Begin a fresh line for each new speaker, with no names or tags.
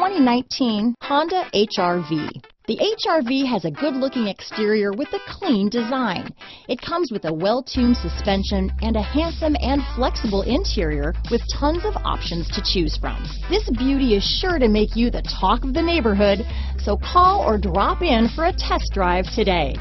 2019 Honda HRV. The HRV has a good-looking exterior with a clean design. It comes with a well-tuned suspension and a handsome and flexible interior with tons of options to choose from. This beauty is sure to make you the talk of the neighborhood, so call or drop in for a test drive today.